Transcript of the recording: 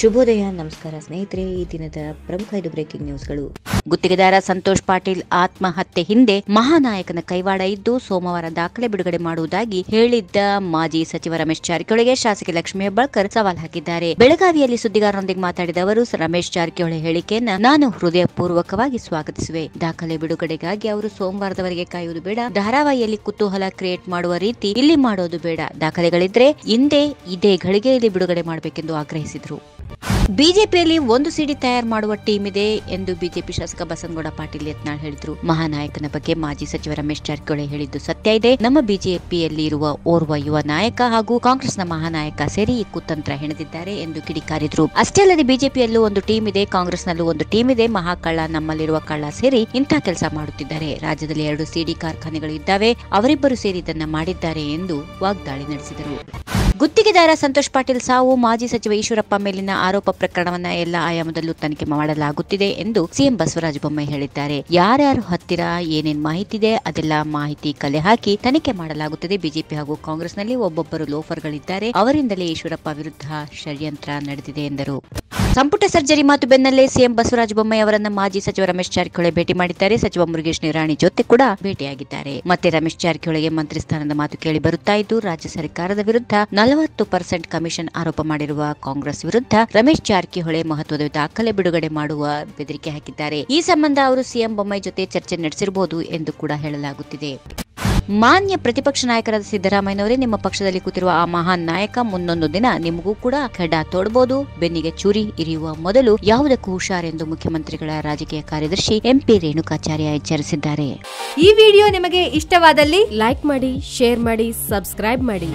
ಶುಭೋದಯ ನಮಸ್ಕಾರ ಸ್ನೇಹಿತರೆ. ಈ ದಿನದ ಪ್ರಮುಖ ಐದು ಬ್ರೇಕಿಂಗ್ ನ್ಯೂಸ್ಗಳು ಗುತ್ತಿಗೆದಾರ ಸಂತೋಷ್ ಪಾಟೀಲ್ ಆತ್ಮಹತ್ಯೆ ಹಿಂದೆ ಮಹಾನಾಯಕನ ಕೈವಾಡ ಇದ್ದು ಸೋಮವಾರ ದಾಖಲೆ ಬಿಡುಗಡೆ ಮಾಡುವುದಾಗಿ ಹೇಳಿದ್ದ ಮಾಜಿ ಸಚಿವ ರಮೇಶ್ ಜಾರಕಿಹೊಳಿಗೆ ಶಾಸಕಿ ಲಕ್ಷ್ಮೀ ಹೆಬ್ಬಾಳ್ಕರ್ ಸವಾಲ್ ಹಾಕಿದ್ದಾರೆ. ಬೆಳಗಾವಿಯಲ್ಲಿ ಸುದ್ದಿಗಾರರೊಂದಿಗೆ ಮಾತಾಡಿದ ಅವರು ರಮೇಶ್ ಜಾರಕಿಹೊಳಿ ಹೇಳಿಕೆಯನ್ನ ನಾನು ಹೃದಯಪೂರ್ವಕವಾಗಿ ಸ್ವಾಗತಿಸುವೆ. ದಾಖಲೆ ಬಿಡುಗಡೆಗಾಗಿ ಅವರು ಸೋಮವಾರದವರೆಗೆ ಕಾಯುವುದು ಬೇಡ. ಧಾರಾವಾಹಿಯಲ್ಲಿ ಕುತೂಹಲ ಕ್ರಿಯೇಟ್ ಮಾಡುವ ರೀತಿ ಇಲ್ಲಿ ಮಾಡೋದು ಬೇಡ. ದಾಖಲೆಗಳಿದ್ರೆ ಹಿಂದೆ ಇದೇ ಘಳಿಗೆಯಲ್ಲಿ ಬಿಡುಗಡೆ ಮಾಡಬೇಕೆಂದು ಆಗ್ರಹಿಸಿದರು. ಬಿಜೆಪಿಯಲ್ಲಿ ಒಂದು ಸಿಡಿ ತಯಾರು ಮಾಡುವ ಟೀಮ್ ಇದೆ ಎಂದು ಬಿಜೆಪಿ ಶಾಸಕ ಬಸನಗೌಡ ಪಾಟೀಲ್ ಯತ್ನಾಳ್ ಹೇಳಿದ್ರು. ಮಹಾನಾಯಕನ ಬಗ್ಗೆ ಮಾಜಿ ಸಚಿವ ರಮೇಶ್ ಜಾರಕಿಹೊಳಿ ಹೇಳಿದ್ದು ಸತ್ಯ ಇದೆ. ನಮ್ಮ ಬಿಜೆಪಿಯಲ್ಲಿ ಇರುವ ಓರ್ವ ಯುವ ನಾಯಕ ಹಾಗೂ ಕಾಂಗ್ರೆಸ್ನ ಮಹಾನಾಯಕ ಸೇರಿ ಈ ಕುತಂತ್ರ ಹೆಣೆದಿದ್ದಾರೆ ಎಂದು ಕಿಡಿಕಾರಿದ್ರು ಅಷ್ಟೇ ಅಲ್ಲದೆ ಬಿಜೆಪಿಯಲ್ಲೂ ಒಂದು ಟೀಮ್ ಇದೆ, ಕಾಂಗ್ರೆಸ್ನಲ್ಲೂ ಒಂದು ಟೀಮ್ ಇದೆ. ಮಹಾಕಳ್ಳ ನಮ್ಮಲ್ಲಿರುವ ಕಳ್ಳ ಸೇರಿ ಇಂಥ ಕೆಲಸ ಮಾಡುತ್ತಿದ್ದಾರೆ. ರಾಜ್ಯದಲ್ಲಿ ಎರಡು ಸಿಡಿ ಕಾರ್ಖಾನೆಗಳು ಇದ್ದಾವೆ. ಅವರಿಬ್ಬರು ಸೇರಿ ಇದನ್ನ ಮಾಡಿದ್ದಾರೆ ಎಂದು ವಾಗ್ದಾಳಿ ನಡೆಸಿದರು. ಗುತ್ತಿಗೆದಾರ ಸಂತೋಷ್ ಪಾಟೀಲ್ ಸಾವು, ಮಾಜಿ ಸಚಿವ ಈಶ್ವರಪ್ಪ ಮೇಲಿನ ಆರೋಪ ಪ್ರಕರಣವನ್ನ ಎಲ್ಲ ಆಯಾಮದಲ್ಲೂ ತನಿಖೆ ಮಾಡಲಾಗುತ್ತಿದೆ ಎಂದು ಸಿಎಂ ಬಸವರಾಜ ಬೊಮ್ಮಾಯಿ ಹೇಳಿದ್ದಾರೆ. ಯಾರ್ಯಾರು ಹತ್ತಿರ, ಏನೇನ್ ಮಾಹಿತಿ ಇದೆ ಅದೆಲ್ಲ ಮಾಹಿತಿ ಕಲೆ ಹಾಕಿ ತನಿಖೆ ಮಾಡಲಾಗುತ್ತದೆ. ಬಿಜೆಪಿ ಹಾಗೂ ಕಾಂಗ್ರೆಸ್ನಲ್ಲಿ ಒಬ್ಬೊಬ್ಬರು ಲೋಫರ್ಗಳಿದ್ದಾರೆ. ಅವರಿಂದಲೇ ಈಶ್ವರಪ್ಪ ವಿರುದ್ಧ ಷಡ್ಯಂತ್ರ ನಡೆದಿದೆ ಎಂದರು. ಸಂಪುಟ ಸರ್ಜರಿ ಮಾತು ಬೆನ್ನಲ್ಲೇ ಸಿಎಂ ಬಸವರಾಜ ಬೊಮ್ಮಾಯಿ ಅವರನ್ನ ಮಾಜಿ ಸಚಿವ ರಮೇಶ್ ಜಾರಕಿಹೊಳಿ ಭೇಟಿ ಮಾಡಿದ್ದಾರೆ. ಸಚಿವ ಮುರುಗೇಶ್ ನಿರಾಣಿ ಜೊತೆ ಕೂಡ ಭೇಟಿಯಾಗಿದ್ದಾರೆ. ಮತ್ತೆ ರಮೇಶ್ ಜಾರಕಿಹೊಳಿಗೆ ಮಂತ್ರಿ ಸ್ಥಾನದ ಮಾತು ಕೇಳಿ ಬರುತ್ತಾ ಇದ್ದು, ರಾಜ್ಯ ಸರ್ಕಾರದ ವಿರುದ್ಧ ನಲವತ್ತು ಪರ್ಸೆಂಟ್ ಕಮಿಷನ್ ಆರೋಪ ಮಾಡಿರುವ ಕಾಂಗ್ರೆಸ್ ವಿರುದ್ಧ ರಮೇಶ್ ಜಾರಕಿಹೊಳಿ ಮಹತ್ವದ ದಾಖಲೆ ಬಿಡುಗಡೆ ಮಾಡುವ ಬೆದರಿಕೆ ಹಾಕಿದ್ದಾರೆ. ಈ ಸಂಬಂಧ ಅವರು ಸಿಎಂ ಬೊಮ್ಮಾಯಿ ಜೊತೆ ಚರ್ಚೆ ನಡೆಸಿರಬಹುದು ಎಂದು ಕೂಡ ಹೇಳಲಾಗುತ್ತಿದೆ. ಮಾನ್ಯ ಪ್ರತಿಪಕ್ಷ ನಾಯಕರಾದ ಸಿದ್ದರಾಮಯ್ಯನವರೇ, ನಿಮ್ಮ ಪಕ್ಷದಲ್ಲಿ ಕೂತಿರುವ ಆ ಮಹಾನ್ ನಾಯಕ ಮುನ್ನೊಂದು ದಿನ ನಿಮಗೂ ಕೂಡ ಖಡ್ಡ ತೋಡಬಹುದು ಬೆನ್ನಿಗೆ ಚೂರಿ ಇರಿಯುವ ಮೊದಲು ಯಾವುದಕ್ಕೂ ಹುಷಾರೆಂದು ಮುಖ್ಯಮಂತ್ರಿಗಳ ರಾಜಕೀಯ ಕಾರ್ಯದರ್ಶಿ ಎಂಪಿ ರೇಣುಕಾಚಾರ್ಯ ಎಚ್ಚರಿಸಿದ್ದಾರೆ. ಈ ವಿಡಿಯೋ ನಿಮಗೆ ಇಷ್ಟವಾದಲ್ಲಿ ಲೈಕ್ ಮಾಡಿ, ಶೇರ್ ಮಾಡಿ, ಸಬ್ಸ್ಕ್ರೈಬ್ ಮಾಡಿ.